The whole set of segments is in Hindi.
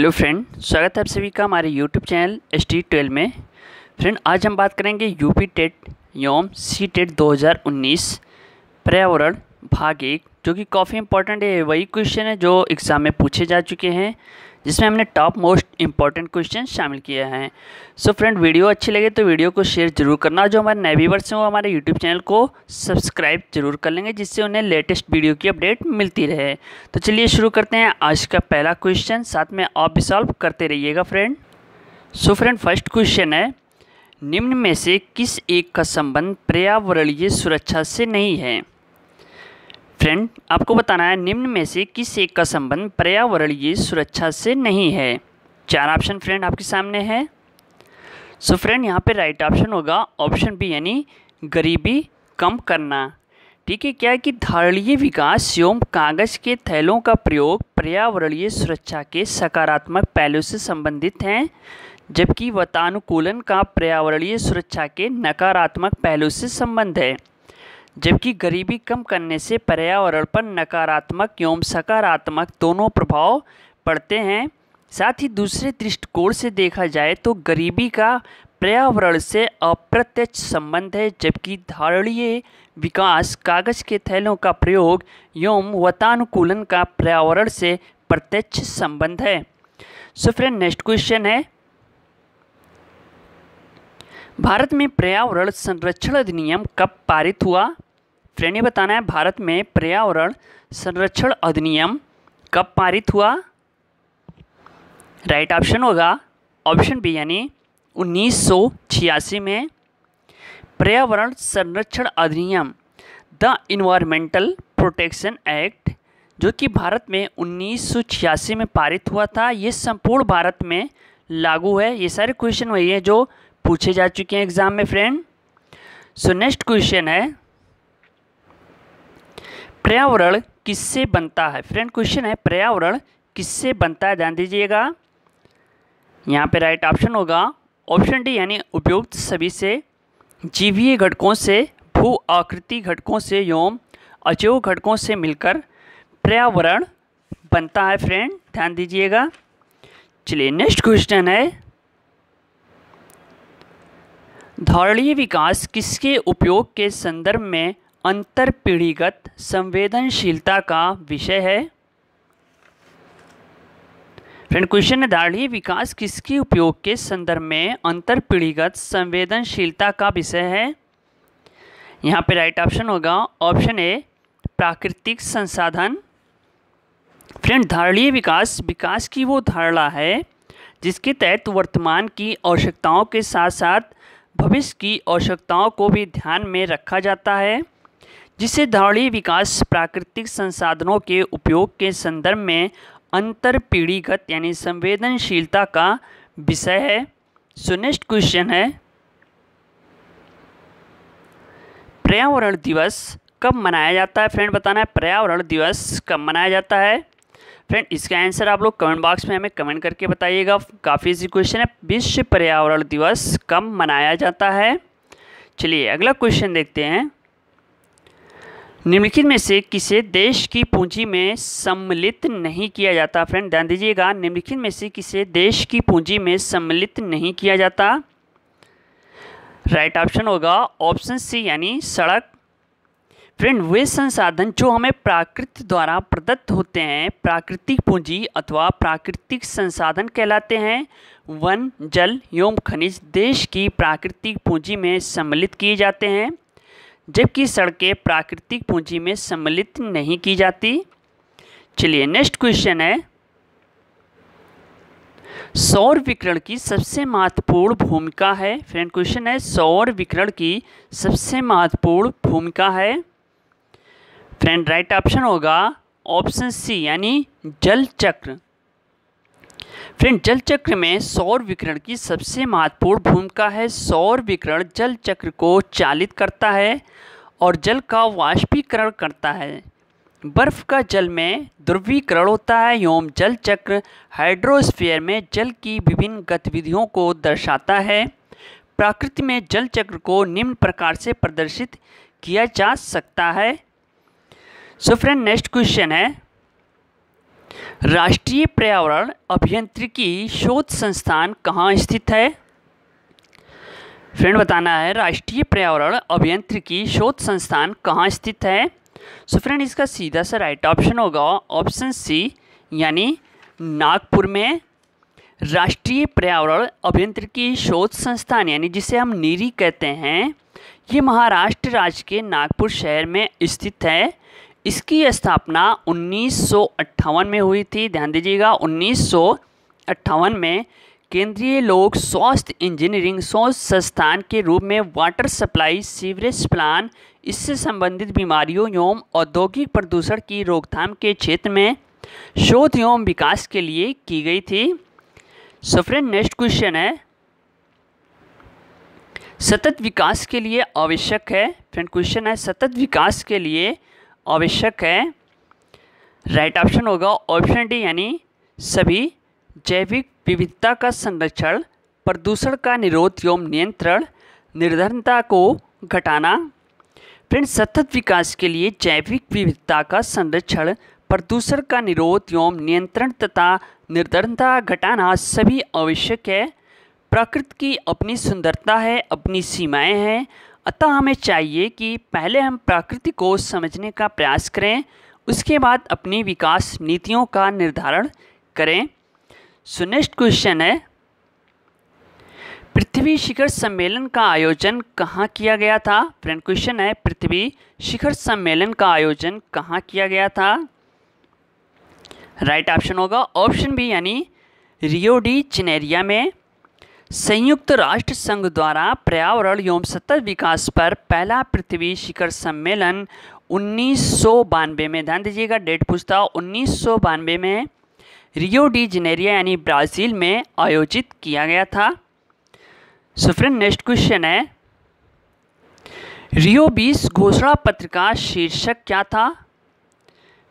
हेलो फ्रेंड, स्वागत है आप सभी का हमारे YouTube channel S T twelve में। फ्रेंड, आज हम बात करेंगे यूपी टेट योम सी टेट दो पर्यावरण भाग एक, जो कि काफ़ी इंपॉर्टेंट है। वही क्वेश्चन है जो एग्ज़ाम में पूछे जा चुके हैं। जिसमें हमने टॉप मोस्ट इंपॉर्टेंट क्वेश्चन शामिल किए हैं। सो फ्रेंड वीडियो अच्छी लगे तो वीडियो को शेयर ज़रूर करना। जो हमारे नए व्यूवर्स हैं, वो हमारे यूट्यूब चैनल को सब्सक्राइब ज़रूर कर लेंगे, जिससे उन्हें लेटेस्ट वीडियो की अपडेट मिलती रहे। तो चलिए शुरू करते हैं आज का पहला क्वेश्चन साथ में आप भी सॉल्व करते रहिएगा friend so friend first question है, निम्न में से किस एक का संबंध पर्यावरणीय सुरक्षा से नहीं है? फ्रेंड आपको बताना है, निम्न में से किस एक का संबंध पर्यावरणीय सुरक्षा से नहीं है? चार ऑप्शन फ्रेंड आपके सामने है। सो फ्रेंड यहाँ पे राइट ऑप्शन होगा। ऑप्शन बी यानी गरीबी कम करना। ठीक है, क्या है कि धारणीय विकास एवं कागज़ के थैलों का प्रयोग पर्यावरणीय सुरक्षा के सकारात्मक पहलू से संबंधित हैं, जबकि वतानुकूलन का पर्यावरणीय सुरक्षा के नकारात्मक पहलू से संबंध है। जबकि गरीबी कम करने से पर्यावरण पर नकारात्मक एवं सकारात्मक दोनों प्रभाव पड़ते हैं। साथ ही दूसरे दृष्टिकोण से देखा जाए तो गरीबी का पर्यावरण से अप्रत्यक्ष संबंध है, जबकि धारणीय विकास कागज़ के थैलों का प्रयोग एवं वतानुकूलन का पर्यावरण से प्रत्यक्ष संबंध है। सो फ्रेंड, नेक्स्ट क्वेश्चन है। भारत में पर्यावरण संरक्षण अधिनियम कब पारित हुआ? फ्रेंड ये बताना है, भारत में पर्यावरण संरक्षण अधिनियम कब पारित हुआ? राइट ऑप्शन होगा, ऑप्शन बी यानी उन्नीस सौ छियासी में। पर्यावरण संरक्षण अधिनियम, द इन्वायरमेंटल प्रोटेक्शन एक्ट जो कि भारत में उन्नीस सौ छियासी में पारित हुआ था, ये संपूर्ण भारत में लागू है। ये सारे क्वेश्चन वही हैं जो पूछे जा चुके हैं एग्ज़ाम में फ्रेंड सो नेक्स्ट क्वेश्चन है पर्यावरण किससे बनता है? फ्रेंड क्वेश्चन है, पर्यावरण किससे बनता है? ध्यान दीजिएगा। यहाँ पे राइट ऑप्शन होगा। ऑप्शन डी यानी उपयुक्त सभी से, जीवीय घटकों से, भू आकृति घटकों से एवं अजैव घटकों से मिलकर पर्यावरण बनता है। फ्रेंड ध्यान दीजिएगा। चलिए नेक्स्ट क्वेश्चन है। धारणीय विकास किसके उपयोग के संदर्भ में अंतर पीढ़ीगत संवेदनशीलता का विषय है। फ्रेंड क्वेश्चन है धारणीय विकास किसके उपयोग के संदर्भ में अंतर पीढ़ीगत संवेदनशीलता का विषय है? यहाँ पे राइट ऑप्शन होगा। ऑप्शन ए प्राकृतिक संसाधन। फ्रेंड धारणीय विकास विकास की वो धारणा है जिसके तहत वर्तमान की आवश्यकताओं के साथ साथ भविष्य की आवश्यकताओं को भी ध्यान में रखा जाता है। जिससे धारणीय विकास प्राकृतिक संसाधनों के उपयोग के संदर्भ में अंतर पीढ़ीगत यानी संवेदनशीलता का विषय है। सो नेक्स्ट क्वेश्चन है। पर्यावरण दिवस कब मनाया जाता है? फ्रेंड बताना है, पर्यावरण दिवस कब मनाया जाता है? फ्रेंड इसका आंसर आप लोग कमेंट बॉक्स में हमें कमेंट करके बताइएगा। काफ़ी इजी क्वेश्चन है। विश्व पर्यावरण दिवस कब मनाया जाता है? चलिए अगला क्वेश्चन देखते हैं। निम्नलिखित में से किसे देश की पूंजी में सम्मिलित नहीं किया जाता? फ्रेंड, ध्यान दीजिएगा, निम्नलिखित में से किसे देश की पूंजी में सम्मिलित नहीं किया जाता? राइट ऑप्शन होगा ऑप्शन सी, यानी सड़क। फ्रेंड, वे संसाधन जो हमें प्राकृति द्वारा प्रदत्त होते हैं, प्राकृतिक पूंजी अथवा प्राकृतिक संसाधन कहलाते हैं। वन, जल एवं खनिज, देश की प्राकृतिक पूंजी में सम्मिलित किए जाते हैं। जबकि सड़कें प्राकृतिक पूंजी में सम्मिलित नहीं की जाती। चलिए नेक्स्ट क्वेश्चन है। सौर विकरण की सबसे महत्वपूर्ण भूमिका है। फ्रेंड क्वेश्चन है, सौर विकरण की सबसे महत्वपूर्ण भूमिका है। फ्रेंड राइट ऑप्शन होगा, ऑप्शन सी, यानी जल चक्र। फ्रेंड, जल चक्र में सौर विकिरण की सबसे महत्वपूर्ण भूमिका है। सौर विकिरण जल चक्र को चालित करता है और जल का वाष्पीकरण करता है। बर्फ़ का जल में ध्रुवीकरण होता है एवं जल चक्र हाइड्रोस्फीयर में जल की विभिन्न गतिविधियों को दर्शाता है। प्रकृति में जल चक्र को निम्न प्रकार से प्रदर्शित किया जा सकता है। सो फ्रेंड नेक्स्ट क्वेश्चन है। राष्ट्रीय पर्यावरण अभियांत्रिकी शोध संस्थान कहाँ स्थित है? फ्रेंड, बताना है, राष्ट्रीय पर्यावरण अभियांत्रिकी शोध संस्थान कहाँ स्थित है? सो so फ्रेंड इसका सीधा सा राइट ऑप्शन होगा ऑप्शन सी यानी नागपुर में राष्ट्रीय पर्यावरण अभियांत्रिकी शोध संस्थान, यानी जिसे हम नीरी कहते हैं, ये महाराष्ट्र राज्य के नागपुर शहर में स्थित है। इसकी स्थापना उन्नीस सौ अट्ठावन में हुई थी। ध्यान दीजिएगा, उन्नीस सौ अट्ठावन में केंद्रीय लोक स्वास्थ्य इंजीनियरिंग शोध संस्थान के रूप में वाटर सप्लाई सीवरेज प्लान, इससे संबंधित बीमारियों एवं औद्योगिक प्रदूषण की रोकथाम के क्षेत्र में शोध एवं विकास के लिए की गई थी। सो फ्रेंड नेक्स्ट क्वेश्चन है। सतत विकास के लिए आवश्यक है। फ्रेंड, क्वेश्चन है, सतत विकास के लिए आवश्यक है। राइट ऑप्शन होगा ऑप्शन डी यानी सभी जैविक विविधता का संरक्षण, प्रदूषण का निरोध एवं नियंत्रण, निर्धनता को घटाना। फ्रेंड सतत विकास के लिए जैविक विविधता का संरक्षण, प्रदूषण का निरोध एवं नियंत्रण तथा निर्धनता घटाना सभी आवश्यक है। प्रकृति की अपनी सुंदरता है, अपनी सीमाएँ हैं अतः हमें चाहिए कि पहले हम प्रकृति को समझने का प्रयास करें, उसके बाद अपनी विकास नीतियों का निर्धारण करें। सो नेक्स्ट क्वेश्चन है, पृथ्वी शिखर सम्मेलन का आयोजन कहाँ किया गया था? फ्रेंड क्वेश्चन है, पृथ्वी शिखर सम्मेलन का आयोजन कहाँ किया गया था? राइट ऑप्शन होगा ऑप्शन बी यानी रियो डी चिनेरिया में। संयुक्त राष्ट्र संघ द्वारा पर्यावरण एवं सतत विकास पर पहला पृथ्वी शिखर सम्मेलन उन्नीस सौ बानवे में। ध्यान दीजिएगा, डेट पूछता, उन्नीस सौ बानवे में रियो डी जनेरिया यानी ब्राज़ील में आयोजित किया गया था। सो फ्रेंड, नेक्स्ट क्वेश्चन है, रियो बीस घोषणा पत्र का शीर्षक क्या था?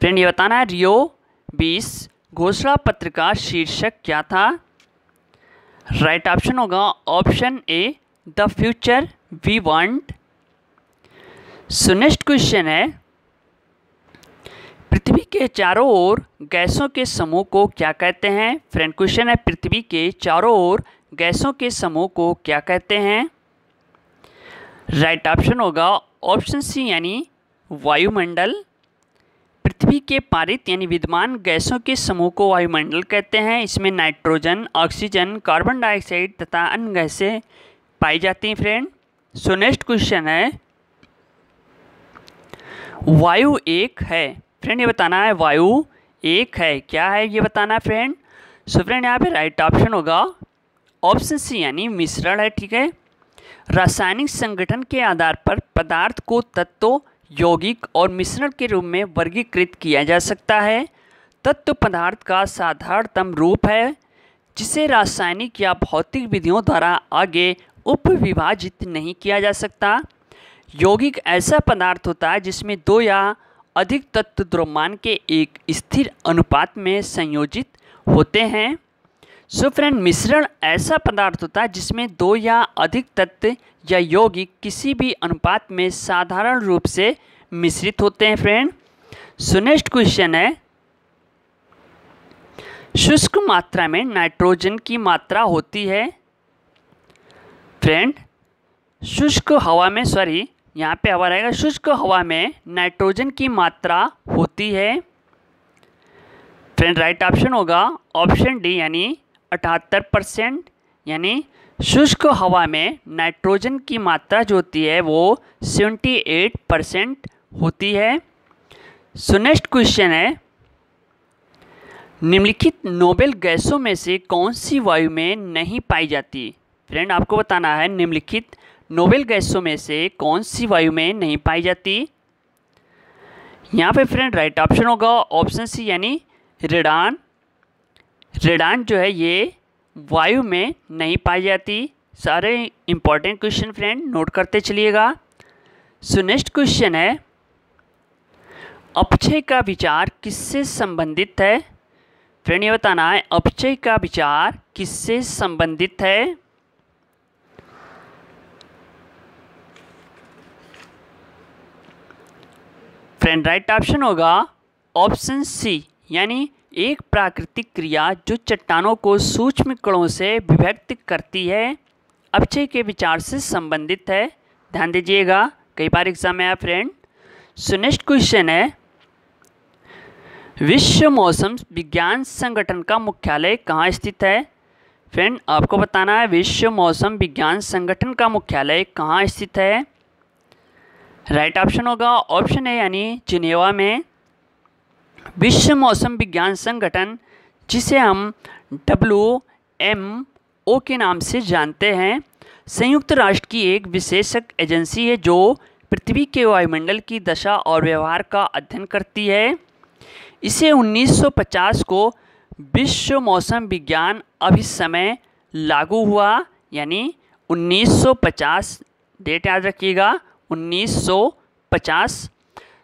फ्रेंड, ये बताना है, रियो बीस घोषणा पत्र का शीर्षक क्या था? राइट ऑप्शन होगा option A the future we want so next question है, पृथ्वी के चारों ओर गैसों के समूह को क्या कहते हैं? फ्रेंड क्वेश्चन है, पृथ्वी के चारों ओर गैसों के समूह को क्या कहते हैं? राइट ऑप्शन होगा ऑप्शन सी यानी वायुमंडल पृथ्वी के पारित यानी विद्यमान गैसों के समूह को वायुमंडल कहते हैं। इसमें नाइट्रोजन, ऑक्सीजन, कार्बन डाइऑक्साइड तथा अन्य गैसें पाई जाती हैं फ्रेंड। सो नेक्स्ट क्वेश्चन है। वायु एक है। फ्रेंड, ये बताना है वायु एक है। क्या है ये बताना है फ्रेंड? सो फ्रेंड, यहाँ पे राइट ऑप्शन होगा। ऑप्शन सी यानी मिश्रण है, ठीक है। रासायनिक संगठन के आधार पर पदार्थ को तत्वों यौगिक और मिश्रण के रूप में वर्गीकृत किया जा सकता है। तत्व पदार्थ का साधारणतम रूप है, जिसे रासायनिक या भौतिक विधियों द्वारा आगे उपविभाजित नहीं किया जा सकता। यौगिक ऐसा पदार्थ होता है जिसमें दो या अधिक तत्व द्रव्यमान के एक स्थिर अनुपात में संयोजित होते हैं। सो फ्रेंड, मिश्रण ऐसा पदार्थ होता है जिसमें दो या अधिक तत्व या यौगिक किसी भी अनुपात में साधारण रूप से मिश्रित होते हैं फ्रेंड। सो नेक्स्ट क्वेश्चन है, शुष्क मात्रा में नाइट्रोजन की मात्रा होती है। फ्रेंड, शुष्क हवा में, सॉरी, यहाँ पे हवा रहेगा, शुष्क हवा में नाइट्रोजन की मात्रा होती है। फ्रेंड, राइट ऑप्शन होगा, ऑप्शन डी, यानी अठहत्तर परसेंट, यानी शुष्क हवा में नाइट्रोजन की मात्रा जो होती है वो 78 परसेंट होती है। सो नेक्स्ट क्वेश्चन है, निम्नलिखित नोबेल गैसों में से कौन सी वायु में नहीं पाई जाती? फ्रेंड आपको बताना है, निम्नलिखित नोबेल गैसों में से कौन सी वायु में नहीं पाई जाती? यहाँ पे फ्रेंड राइट ऑप्शन होगा ऑप्शन सी यानी रेडान। रेडान जो है ये वायु में नहीं पाई जाती। सारे इंपॉर्टेंट क्वेश्चन फ्रेंड नोट करते चलिएगा। सो नेक्स्ट क्वेश्चन है, अपचय का विचार किससे संबंधित है? फ्रेंड ये बताना है, अपचय का विचार किससे संबंधित है? फ्रेंड राइट ऑप्शन होगा ऑप्शन सी यानी एक प्राकृतिक क्रिया जो चट्टानों को सूक्ष्म कणों से विभक्त करती है, अपचय के विचार से संबंधित है। ध्यान दीजिएगा, कई बार एग्ज़ाम में आया फ्रेंड सो नेक्स्ट क्वेश्चन है। विश्व मौसम विज्ञान संगठन का मुख्यालय कहाँ स्थित है? फ्रेंड आपको बताना है, विश्व मौसम विज्ञान संगठन का मुख्यालय कहाँ स्थित है? राइट ऑप्शन होगा ऑप्शन है यानी जिनेवा में। विश्व मौसम विज्ञान संगठन, जिसे हम डब्ल्यू एम ओ के नाम से जानते हैं, संयुक्त राष्ट्र की एक विशेषक एजेंसी है जो पृथ्वी के वायुमंडल की दशा और व्यवहार का अध्ययन करती है। इसे 1950 को विश्व मौसम विज्ञान अभी समय लागू हुआ, यानी 1950 डेट याद रखिएगा 1950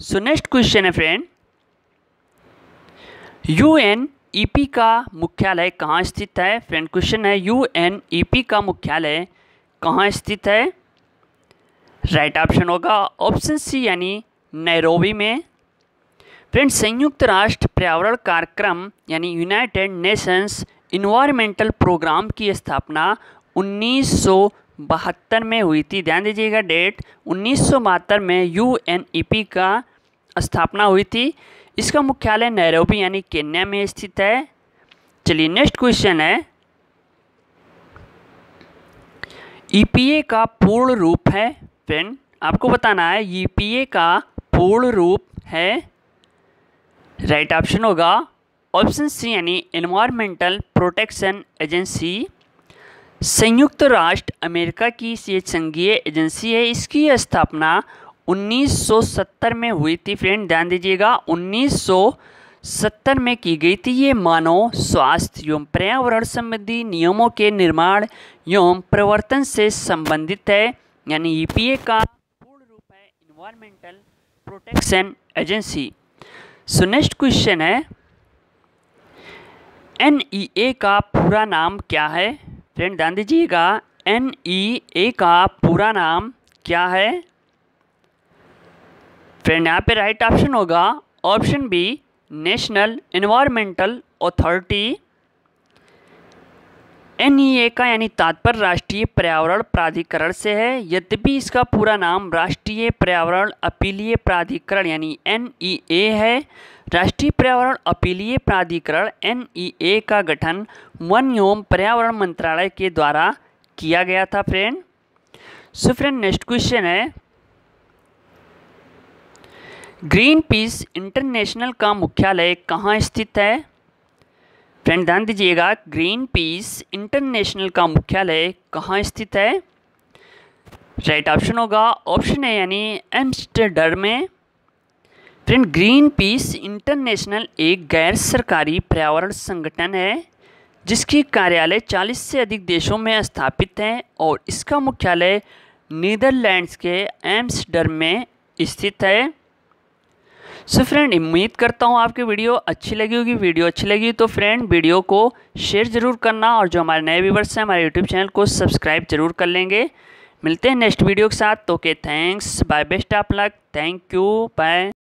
सो नेक्स्ट क्वेश्चन है friend U N E P का मुख्यालय कहाँ स्थित है? फ्रेंड क्वेश्चन है यू एन ई पी का मुख्यालय कहाँ स्थित है? राइट ऑप्शन होगा ऑप्शन सी यानी नैरोबी में। फ्रेंड संयुक्त राष्ट्र पर्यावरण कार्यक्रम यानी यूनाइटेड नेशंस इन्वायरमेंटल प्रोग्राम की स्थापना उन्नीस बहत्तर में हुई थी। ध्यान दीजिएगा डेट उन्नीस सौ बहत्तर में यू का स्थापना हुई थी। इसका मुख्यालय नैरोबी यानी केन्या में स्थित है। चलिए नेक्स्ट क्वेश्चन है। ईपीए का पूर्ण रूप है। फ्रेंड आपको बताना है ईपीए का पूर्ण रूप है। राइट ऑप्शन होगा। ऑप्शन सी यानी एनवायरमेंटल प्रोटेक्शन एजेंसी संयुक्त राष्ट्र अमेरिका की संघीय एजेंसी है। इसकी स्थापना 1970 में हुई थी फ्रेंड, ध्यान दीजिएगा 1970 में की गई थी ये मानव स्वास्थ्य एवं पर्यावरण संबंधी नियमों के निर्माण एवं प्रवर्तन से संबंधित है। यानी ईपीए का पूर्ण रूप है environmental protection agency so next question है एन ई ए का पूरा नाम क्या है? फ्रेंड ध्यान दीजिएगा एन ई ए का पूरा नाम क्या है? फ्रेंड यहाँ पे राइट ऑप्शन होगा option B national environmental authority N का यानी तात्पर्य राष्ट्रीय पर्यावरण प्राधिकरण से है। यद्यपि इसका पूरा नाम राष्ट्रीय पर्यावरण अपीलीय प्राधिकरण यानी एनईए है। राष्ट्रीय पर्यावरण अपीलीय प्राधिकरण एन का गठन वन एवं पर्यावरण मंत्रालय के द्वारा किया गया था friend so friend next question है। ग्रीन पीस इंटरनेशनल का मुख्यालय कहाँ स्थित है? फ्रेंड, ध्यान दीजिएगा ग्रीन पीस इंटरनेशनल का मुख्यालय कहाँ स्थित है? राइट ऑप्शन होगा, ऑप्शन है यानी एम्स्टरडर में। फ्रेंड ग्रीन पीस इंटरनेशनल एक गैर सरकारी पर्यावरण संगठन है, जिसकी कार्यालय 40 से अधिक देशों में स्थापित है और इसका मुख्यालय नीदरलैंड्स के एम्स्टर्डम में स्थित है। सो फ्रेंड उम्मीद करता हूँ आपकी वीडियो अच्छी लगी होगी। वीडियो अच्छी लगी तो फ्रेंड वीडियो को शेयर ज़रूर करना और जो हमारे नए व्यूवर्स हैं, हमारे यूट्यूब चैनल को सब्सक्राइब ज़रूर कर लेंगे। मिलते हैं नेक्स्ट वीडियो के साथ। तो के थैंक्स बाय बेस्ट आप लक थैंक यू बाय